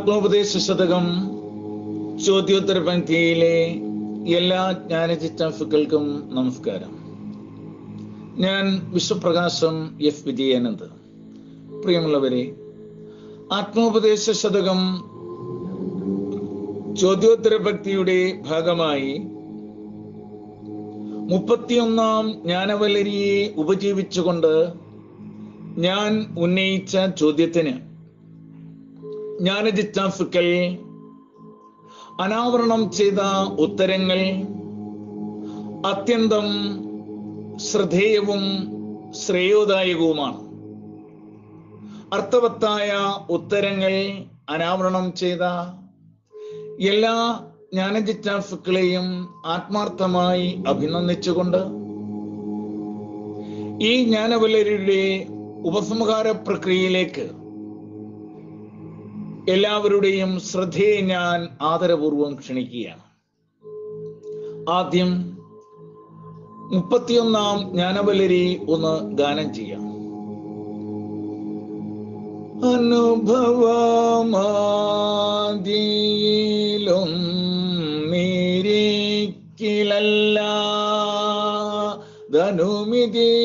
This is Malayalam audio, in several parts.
ആത്മോപദേശ ശതകം ചോദ്യോത്തര പങ്ക്തിയിലെ എല്ലാ ജ്ഞാനചിറ്റാഫുക്കൾക്കും നമസ്കാരം. ഞാൻ വിശ്വപ്രകാശം എഫ് വിജയാനന്ദ്. പ്രിയമുള്ളവരെ ആത്മോപദേശ ശതകം ചോദ്യോത്തര ഭക്തിയുടെ ഭാഗമായി മുപ്പത്തിയൊന്നാം ജ്ഞാനവലരിയെ ഉപജീവിച്ചുകൊണ്ട് ഞാൻ ഉന്നയിച്ച ചോദ്യത്തിന് ജ്ഞാനജിറ്റാഫുക്കൾ അനാവരണം ചെയ്ത ഉത്തരങ്ങൾ അത്യന്തം ശ്രദ്ധേയവും ശ്രേയോദായകവുമാണ്. അർത്ഥവത്തായ ഉത്തരങ്ങൾ അനാവരണം ചെയ്ത എല്ലാ ജ്ഞാനജിജ്ഞാസുക്കളെയും ആത്മാർത്ഥമായി അഭിനന്ദിച്ചുകൊണ്ട് ഈ ജ്ഞാനവലരുടെ ഉപസംഹാര പ്രക്രിയയിലേക്ക് എല്ലാവരുടെയും ശ്രദ്ധയെ ഞാൻ ആദരപൂർവം ക്ഷണിക്കുകയാണ്. ആദ്യം മുപ്പത്തിയൊന്നാം ജ്ഞാനവല്ലരി ഒന്ന് ഗാനം ചെയ്യാം. അനുഭവമാദിയിലും നീരിക്കിലല്ല ധനുമിതിയിൽ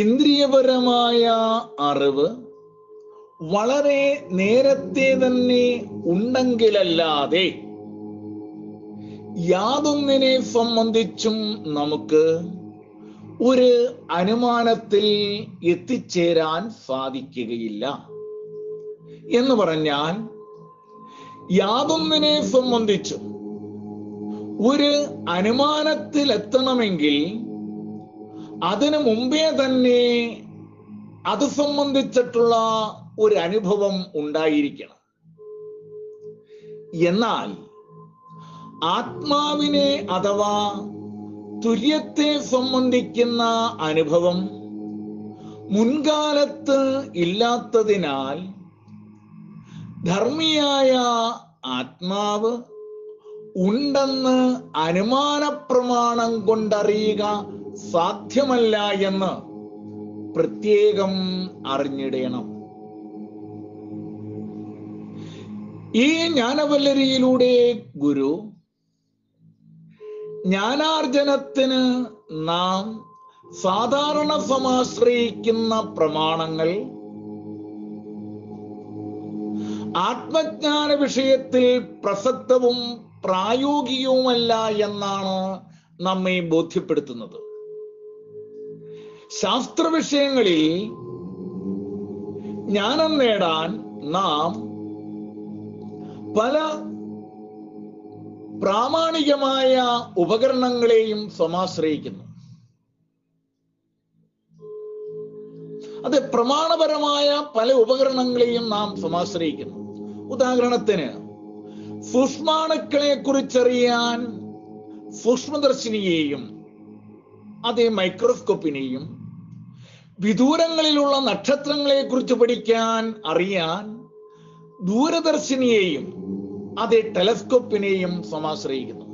ഇന്ദ്രിയപരമായ അറിവ് വളരെ നേരത്തെ തന്നെ ഉണ്ടെങ്കിലല്ലാതെ യാതൊന്നിനെ സംബന്ധിച്ചും നമുക്ക് ഒരു അനുമാനത്തിൽ എത്തിച്ചേരാൻ സാധിക്കുകയില്ല. എന്ന് പറഞ്ഞാൽ യാതൊന്നിനെ സംബന്ധിച്ചും ഒരു അനുമാനത്തിൽ എത്തണമെങ്കിൽ അതിനു മുമ്പേ തന്നെ അത് സംബന്ധിച്ചിട്ടുള്ള ഒരു അനുഭവം ഉണ്ടായിരിക്കണം. എന്നാൽ ആത്മാവിനെ അഥവാ തുര്യത്തെ സംബന്ധിക്കുന്ന അനുഭവം മുൻകാലത്ത് ഇല്ലാത്തതിനാൽ ധർമ്മിയായ ആത്മാവ് ഉണ്ടെന്ന് അനുമാന പ്രമാണം കൊണ്ടറിയുക സാധ്യമല്ല എന്ന് പ്രത്യേകം അറിഞ്ഞിടണം. ഈ ജ്ഞാനവല്ലരിയിലൂടെ ഗുരു ജ്ഞാനാർജനത്തിന് നാം സാധാരണ സമാശ്രയിക്കുന്ന പ്രമാണങ്ങൾ ആത്മജ്ഞാന വിഷയത്തിൽ പ്രസക്തവും പ്രായോഗികവുമല്ല എന്നാണ് നമ്മെ ബോധ്യപ്പെടുത്തുന്നത്. ശാസ്ത്ര വിഷയങ്ങളിൽ ജ്ഞാനം നേടാൻ നാം പല പ്രാമാണികമായ ഉപകരണങ്ങളെയും സമാശ്രയിക്കുന്നു അത് പ്രമാണപരമായ പല ഉപകരണങ്ങളെയും നാം സമാശ്രയിക്കുന്നു ഉദാഹരണത്തിന് സൂക്ഷ്മാണുക്കളെ കുറിച്ചറിയാൻ സൂക്ഷ്മദർശിനിയെയും അതേ മൈക്രോസ്കോപ്പിനെയും വിദൂരങ്ങളിലുള്ള നക്ഷത്രങ്ങളെക്കുറിച്ച് പഠിക്കാൻ അറിയാൻ ദൂരദർശിനിയെയും അതേ ടെലസ്കോപ്പിനെയും സമാശ്രയിക്കുന്നു.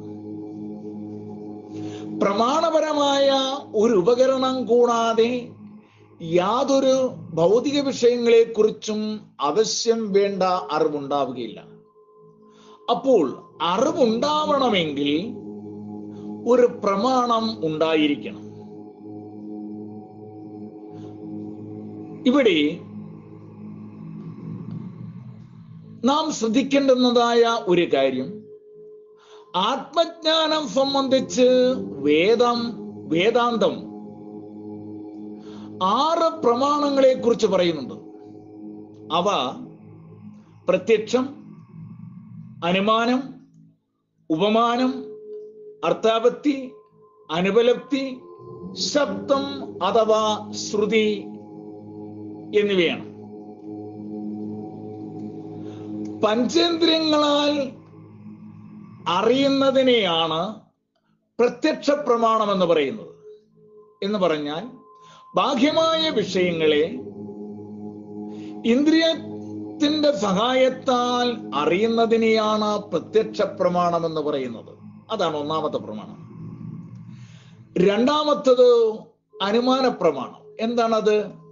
പ്രമാണപരമായ ഒരു ഉപകരണം കൂടാതെ യാതൊരു ഭൗതിക വിഷയങ്ങളെക്കുറിച്ചും അവശ്യം വേണ്ട അറിവുണ്ടാവുകയില്ല. അപ്പോൾ അറിവുണ്ടാവണമെങ്കിൽ ഒരു പ്രമാണം ഉണ്ടായിരിക്കണം. ഇവിടെ നാം ശ്രദ്ധിക്കേണ്ടുന്നതായ ഒരു കാര്യം. ആത്മജ്ഞാനം സംബന്ധിച്ച് വേദം വേദാന്തം ആറ് പ്രമാണങ്ങളെ കുറിച്ച് പറയുന്നുണ്ട്. അവ പ്രത്യക്ഷം അനുമാനം ഉപമാനം അർത്ഥാപത്തി അനുപലപ്തി ശബ്ദം അഥവാ ശ്രുതി എന്നിവയാണ് പഞ്ചേന്ദ്രിയങ്ങളാൽ അറിയുന്നതിനെയാണ് പ്രത്യക്ഷ പ്രമാണം എന്ന് പറയുന്നത്. എന്ന് പറഞ്ഞാൽ ബാഹ്യമായ വിഷയങ്ങളെ ഇന്ദ്രിയത്തിന്റെ സഹായത്താൽ അറിയുന്നതിനെയാണ് പ്രത്യക്ഷ പ്രമാണം എന്ന് പറയുന്നത്. അതാണ് ഒന്നാമത്തെ പ്രമാണം. രണ്ടാമത്തത് അനുമാന പ്രമാണം. എന്താണത്?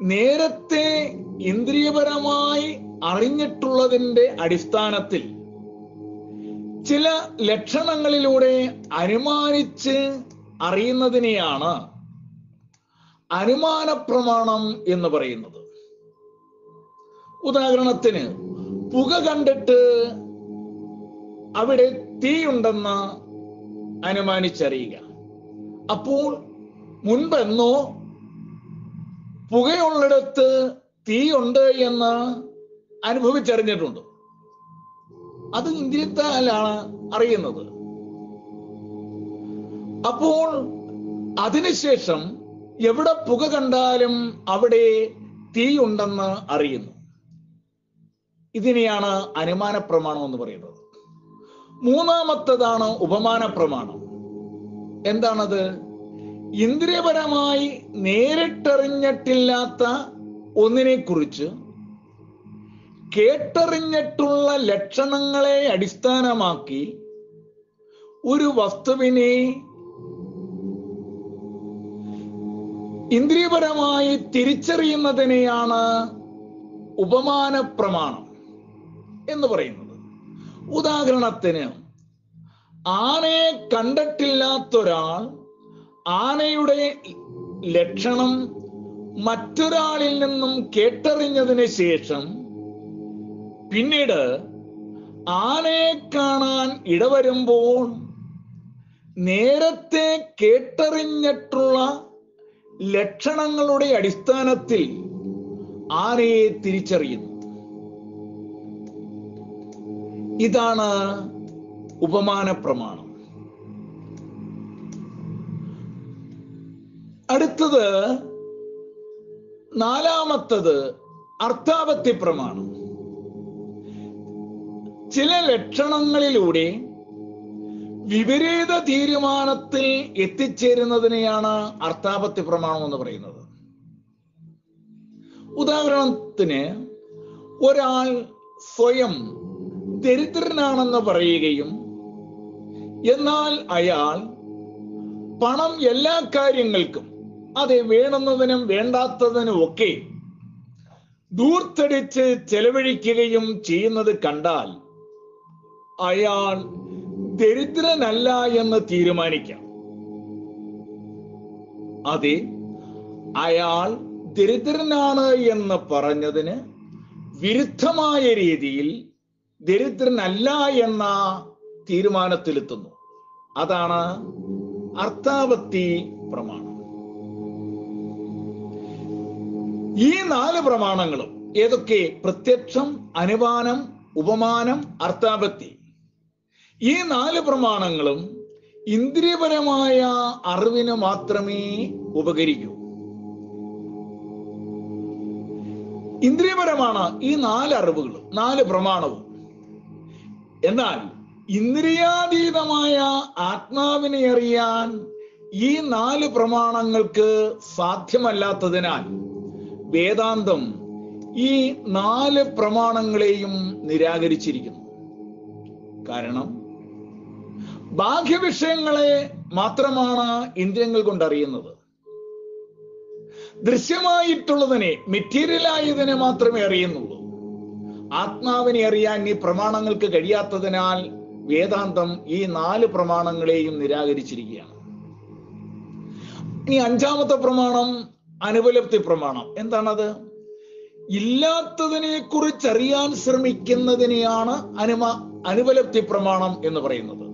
നേരത്തെ ഇന്ദ്രിയപരമായി അറിഞ്ഞിട്ടുള്ളതിന്റെ അടിസ്ഥാനത്തിൽ ചില ലക്ഷണങ്ങളിലൂടെ അനുമാനിച്ച് അറിയുന്നതിനെയാണ് അനുമാന പ്രമാണം എന്ന് പറയുന്നത്. ഉദാഹരണത്തിന് പുക കണ്ടിട്ട് അവിടെ തീയുണ്ടെന്ന് അനുമാനിച്ചറിയുക. അപ്പോൾ മുൻപെന്നോ പുകയുള്ളിടത്ത് തീയുണ്ട് എന്ന് അനുഭവിച്ചറിഞ്ഞിട്ടുണ്ട്. അത് ഇന്ദ്രിയത്താലാണ് അറിയുന്നത്. അപ്പോൾ അതിനുശേഷം എവിടെ പുക കണ്ടാലും അവിടെ തീയുണ്ടെന്ന് അറിയുന്നു. ഇതിനെയാണ് അനുമാന പ്രമാണം എന്ന് പറയുന്നത്. മൂന്നാമത്തതാണ് ഉപമാന പ്രമാണം. എന്താണത്? ഇന്ദ്രിയപരമായി നേരിട്ടറിഞ്ഞിട്ടില്ലാത്ത ഒന്നിനെ കുറിച്ച് കേട്ടറിഞ്ഞിട്ടുള്ള ലക്ഷണങ്ങളെ അടിസ്ഥാനമാക്കി ഒരു വസ്തുവിനെ ഇന്ദ്രിയപരമായി തിരിച്ചറിയുന്നതിനെയാണ് ഉപമാന പ്രമാണം എന്ന് പറയുന്നത്. ഉദാഹരണത്തിന് ആനയെ കണ്ടിട്ടില്ലാത്തൊരാൾ ആനയുടെ ലക്ഷണം മറ്റൊരാളിൽ നിന്നും കേട്ടറിഞ്ഞതിന് ശേഷം പിന്നീട് ആനയെ കാണാൻ ഇടവരുമ്പോൾ നേരത്തെ കേട്ടറിഞ്ഞിട്ടുള്ള ലക്ഷണങ്ങളുടെ അടിസ്ഥാനത്തിൽ ആനയെ തിരിച്ചറിയുന്നു. ഇതാണ് ഉപമാന പ്രമാണം. അടുത്തത് നാലാമത്തത് അർത്ഥാപത്തി പ്രമാണം ചില ലക്ഷണങ്ങളിലൂടെ വിപരീത തീരുമാനത്തിൽ എത്തിച്ചേരുന്നതിനെയാണ് അർത്ഥാപത്തി പ്രമാണം എന്ന് പറയുന്നത്. ഉദാഹരണത്തിന് ഒരാൾ സ്വയം ദരിദ്രനാണെന്ന് പറയുകയും എന്നാൽ അയാൾ പണം എല്ലാ കാര്യങ്ങൾക്കും അതെ വേണമെന്നതിനും വേണ്ടാത്തതിനും ഒക്കെ ദൂർത്തടിച്ച് ചെലവഴിക്കുകയും ചെയ്യുന്നത് കണ്ടാൽ അയാൾ ദരിദ്രനല്ല എന്ന് തീരുമാനിക്കാം. അതെ അയാൾ ദരിദ്രനാണ് എന്ന് പറഞ്ഞതിന് വിരുദ്ധമായ രീതിയിൽ ദരിദ്രനല്ല എന്ന തീരുമാനത്തിലെത്തുന്നു. അതാണ് അർത്ഥാപത്തി പ്രമാണം. ഈ നാല് പ്രമാണങ്ങളും ഏതൊക്കെ? പ്രത്യക്ഷം അനുമാനം ഉപമാനം അർത്ഥാപത്തി. ഈ നാല് പ്രമാണങ്ങളും ഇന്ദ്രിയപരമായ അറിവിന് മാത്രമേ ഉപകരിക്കൂ. ഇന്ദ്രിയപരമാണ് ഈ നാല് അറിവുകളും നാല് പ്രമാണവും. എന്നാൽ ഇന്ദ്രിയാതീതമായ ആത്മാവിനെ അറിയാൻ ഈ നാല് പ്രമാണങ്ങൾക്ക് സാധ്യമല്ലാത്തതിനാൽ വേദാന്തം ഈ നാല് പ്രമാണങ്ങളെയും നിരാകരിച്ചിരിക്കുന്നു. കാരണം ബാഹ്യവിഷയങ്ങളെ മാത്രമാണ് ഇന്ദ്രിയങ്ങൾ കൊണ്ടറിയുന്നത്. ദൃശ്യമായിട്ടുള്ളതിനെ മെറ്റീരിയലായതിനെ മാത്രമേ അറിയുന്നുള്ളൂ. ആത്മാവിനെ അറിയാൻ ഈ പ്രമാണങ്ങൾക്ക് കഴിയാത്തതിനാൽ വേദാന്തം ഈ നാല് പ്രമാണങ്ങളെയും നിരാകരിച്ചിരിക്കുകയാണ്. ഇനി അഞ്ചാമത്തെ പ്രമാണം അനുപലപ്തി പ്രമാണം. എന്താണത്? ഇല്ലാത്തതിനെ കുറിച്ചറിയാൻ ശ്രമിക്കുന്നതിനെയാണ് അനുമ അനുപലപ്തി പ്രമാണം എന്ന് പറയുന്നത്.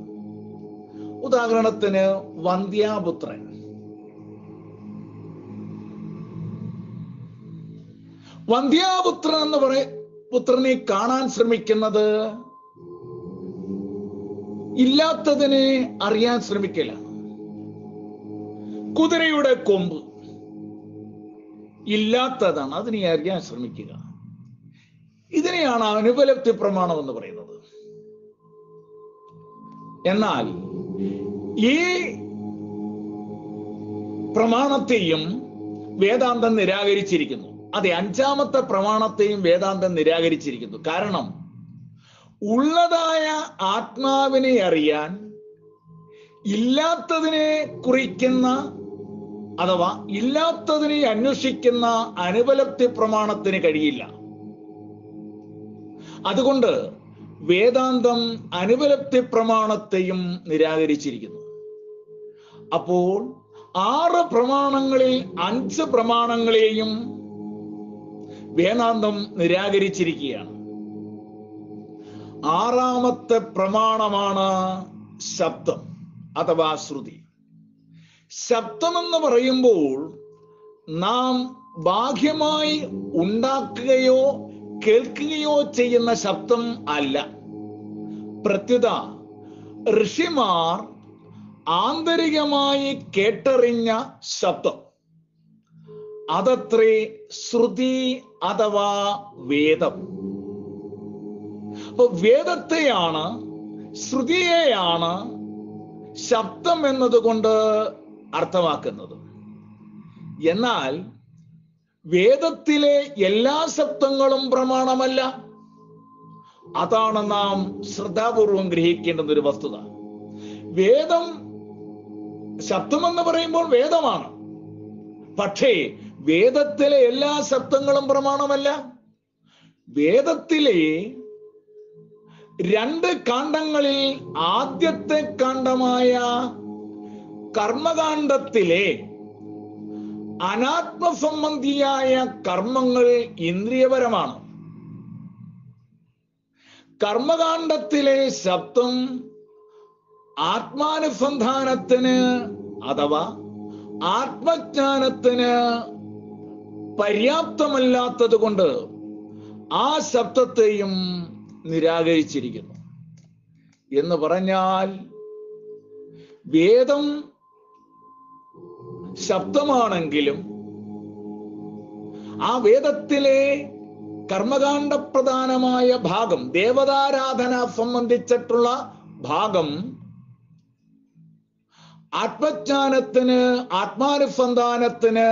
ഉദാഹരണത്തിന് വന്ധ്യാപുത്രൻ. വന്ധ്യാപുത്രൻ എന്ന് പറയ പുത്രനെ കാണാൻ ശ്രമിക്കുന്നത് ഇല്ലാത്തതിനെ അറിയാൻ ശ്രമിക്കില്ല കുതിരയുടെ കൊമ്പ്. ഇല്ലാത്തതാണ്. അതിനെ അറിയാൻ ശ്രമിക്കുക. ഇതിനെയാണ് അനുപലബ്ധി പ്രമാണം എന്ന് പറയുന്നത്. എന്നാൽ ഈ പ്രമാണത്തെയും വേദാന്തം നിരാകരിച്ചിരിക്കുന്നു. അതെ അഞ്ചാമത്തെ പ്രമാണത്തെയും വേദാന്തം നിരാകരിച്ചിരിക്കുന്നു. കാരണം ഉള്ളതായ ആത്മാവിനെ അറിയാൻ ഇല്ലാത്തതിനെ കുറിക്കുന്ന അഥവാ ഇല്ലാത്തതിനെ അന്വേഷിക്കുന്ന അനുപലബ്ധി പ്രമാണത്തിന് കഴിയില്ല. അതുകൊണ്ട് വേദാന്തം അനുബലപ്തി പ്രമാണത്തെയും നിരാകരിച്ചിരിക്കുന്നു. അപ്പോൾ ആറ് പ്രമാണങ്ങളിൽ അഞ്ച് പ്രമാണങ്ങളെയും വേദാന്തം നിരാകരിച്ചിരിക്കുകയാണ്. ആറാമത്തെ പ്രമാണമാണ് ശബ്ദം അഥവാ ശ്രുതി. ശബ്ദമെന്ന് പറയുമ്പോൾ നാം ബാഹ്യമായി ഉണ്ടാക്കുകയോ കേൾക്കുകയോ ചെയ്യുന്ന ശബ്ദം അല്ല. പ്രത്യുത ഋഷിമാർ ആന്തരികമായി കേട്ടറിഞ്ഞ ശബ്ദം. അതത്രേ ശ്രുതി അഥവാ വേദം. അപ്പൊ വേദത്തെയാണ് ശ്രുതിയെയാണ് ശബ്ദം എന്നതുകൊണ്ട് അർത്ഥമാക്കുന്നത്. എന്നാൽ വേദത്തിലെ എല്ലാ സത്വങ്ങളും പ്രമാണമല്ല. അതാണ് നാം ശ്രദ്ധാപൂർവം ഗ്രഹിക്കേണ്ടുന്ന ഒരു വസ്തുത. വേദം ശബ്ദമെന്ന് പറയുമ്പോൾ വേദമാണ്. പക്ഷേ വേദത്തിലെ എല്ലാ സത്വങ്ങളും പ്രമാണമല്ല. വേദത്തിലെ രണ്ട് കാണ്ഡങ്ങളിൽ ആദ്യത്തെ കാണ്ഡമായ കർമ്മകാണ്ഡത്തിലെ അനാത്മസംബന്ധിയായ കർമ്മങ്ങൾ ഇന്ദ്രിയപരമാണ്. കർമ്മകാന്ഡത്തിലെ ശബ്ദം ആത്മാനുസന്ധാനത്തിന് അഥവാ ആത്മജ്ഞാനത്തിന് പര്യാപ്തമല്ലാത്തത് കൊണ്ട് ആ ശബ്ദത്തെയും നിരാകരിച്ചിരിക്കുന്നു. എന്ന് പറഞ്ഞാൽ വേദം ശബ്ദമാണെങ്കിലും ആ വേദത്തിലെ കർമ്മകാണ്ഡ പ്രധാനമായ ഭാഗം ദേവതാരാധന സംബന്ധിച്ചിട്ടുള്ള ഭാഗം ആത്മജ്ഞാനത്തിന് ആത്മാനുസന്ധാനത്തിന്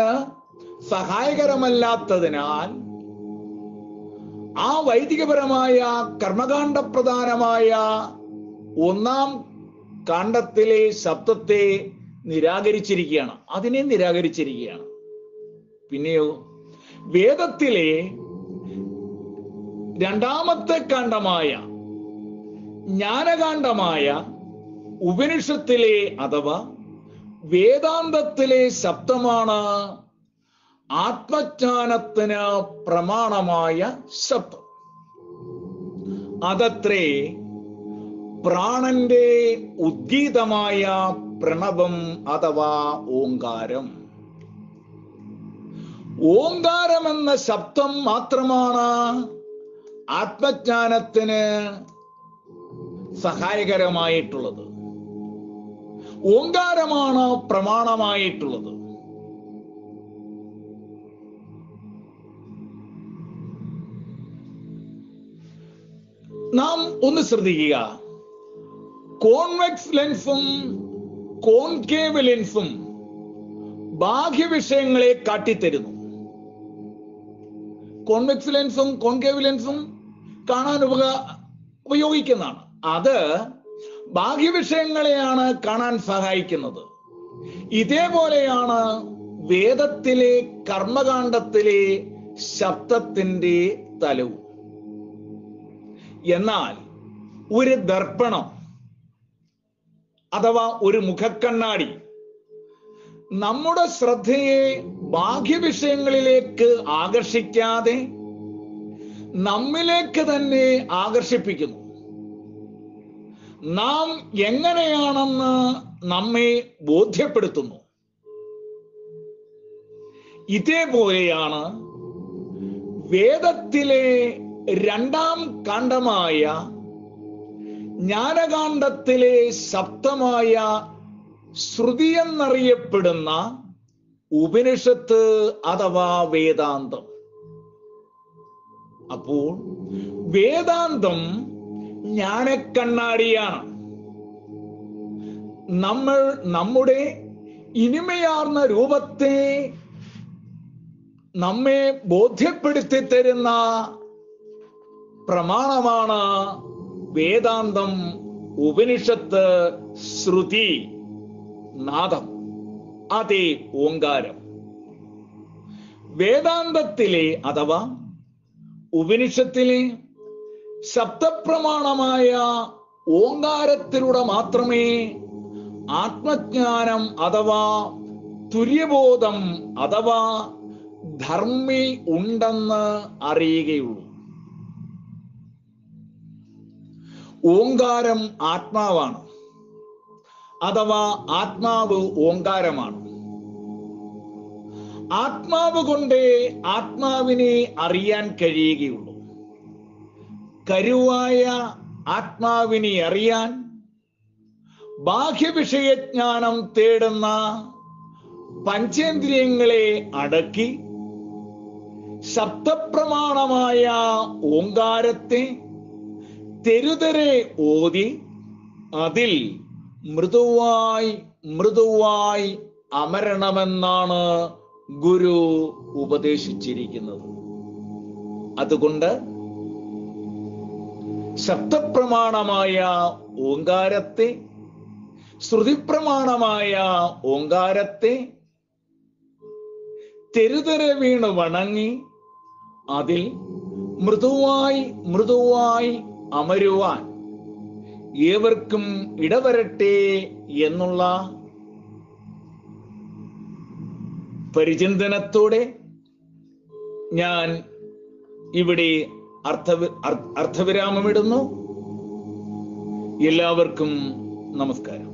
സഹായകരമല്ലാത്തതിനാൽ ആ വൈദികപരമായ കർമ്മകാണ്ഡ പ്രധാനമായ ഒന്നാം കാണ്ഡത്തിലെ ശബ്ദത്തെ നിരാകരിച്ചിരിക്കുകയാണ്. അതിനെ നിരാകരിച്ചിരിക്കുകയാണ്. പിന്നെയോ വേദത്തിലെ രണ്ടാമത്തെ കാണ്ഡമായ ജ്ഞാനകാന്ഡമായ ഉപനിഷത്തിലെ അഥവാ വേദാന്തത്തിലെ ശബ്ദമാണ് ആത്മജ്ഞാനത്തിന് പ്രമാണമായ ശബ്ദം. അതത്രേ പ്രാണന്റെ ഉദ്ഗീതമായ പ്രണവം അഥവാ ഓങ്കാരം. ഓങ്കാരം എന്ന ശബ്ദം മാത്രമാണ് ആത്മജ്ഞാനത്തിന് സഹായകരമായിട്ടുള്ളത്. ഓങ്കാരമാണ് പ്രമാണമായിട്ടുള്ളത്. നാം ഒന്ന് ശ്രദ്ധിക്കുക. കോൺവെക്സ് ലെൻസും കോൺകേവ് ലെൻസും ബാഹ്യവിഷയങ്ങളെ കാട്ടിത്തരുന്നു. കോൺവെക്സ് ലെൻസും കോൺകേവ് ലെൻസും കാണാൻ ഉപക ഉപയോഗിക്കുന്നതാണ്. അത് ബാഹ്യവിഷയങ്ങളെയാണ് കാണാൻ സഹായിക്കുന്നത്. ഇതേപോലെയാണ് വേദത്തിലെ കർമ്മകാണ്ഡത്തിലെ ശബ്ദത്തിന്റെ തലവും. എന്നാൽ ഒരു ദർപ്പണം അഥവാ ഒരു മുഖക്കണ്ണാടി. നമ്മുടെ ശ്രദ്ധയെ ബാഹ്യ വിഷയങ്ങളിലേക്ക് ആകർഷിക്കാതെ നമ്മിലേക്ക് തന്നെ ആകർഷിപ്പിക്കുന്നു. നാം എങ്ങനെയാണെന്ന് നമ്മെ ബോധ്യപ്പെടുത്തുന്നു. ഇതേപോലെയാണ് വേദത്തിലെ രണ്ടാം കാണ്ഡമായ ജ്ഞാനകാന്ഡത്തിലെ ശബ്ദമായ ശ്രുതി എന്നറിയപ്പെടുന്ന ഉപനിഷത്ത് അഥവാ വേദാന്തം. അപ്പോൾ വേദാന്തം ജ്ഞാനക്കണ്ണാടിയാണ്. നമ്മൾ നമ്മുടെ ഇനിമയാർന്ന രൂപത്തെ നമ്മെ ബോധ്യപ്പെടുത്തി തരുന്ന പ്രമാണമാണ് വേദാന്തം ഉപനിഷത്ത് ശ്രുതി നാദം. അതേ ഓങ്കാരം. വേദാന്തത്തിലെ അഥവാ ഉപനിഷത്തിലെ ശബ്ദപ്രമാണമായ ഓങ്കാരത്തിലൂടെ മാത്രമേ ആത്മജ്ഞാനം അഥവാ തുര്യബോധം അഥവാ ധർമ്മി ഉണ്ടെന്ന് അറിയുകയുള്ളൂ. ഓങ്കാരം ആത്മാവാണ്. അഥവാ ആത്മാവ് ഓങ്കാരമാണ്. ആത്മാവ് കൊണ്ടേ ആത്മാവിനെ അറിയാൻ കഴിയുകയുള്ളൂ. കരുവായ ആത്മാവിനെ അറിയാൻ ബാഹ്യവിഷയജ്ഞാനം തേടുന്ന പഞ്ചേന്ദ്രിയങ്ങളെ അടക്കി ശബ്ദപ്രമാണമായ ഓങ്കാരത്തെ തെരുതരെ ഓതി അതിൽ മൃദുവായി മൃദുവായി അമരണമെന്നാണ് ഗുരു ഉപദേശിച്ചിരിക്കുന്നത്. അതുകൊണ്ട് ശബ്ദപ്രമാണമായ ഓങ്കാരത്തെ ശ്രുതിപ്രമാണമായ ഓങ്കാരത്തെ തെരുതര വീണ് വണങ്ങി അതിൽ മൃദുവായി മൃദുവായി അമരുവാൻ. ഏവർക്കും ഇടവരട്ടെ എന്നുള്ള പരിചിന്തനത്തോടെ ഞാൻ ഇവിടെ അർത്ഥ അർത്ഥവിരാമമിടുന്നു. എല്ലാവർക്കും നമസ്കാരം.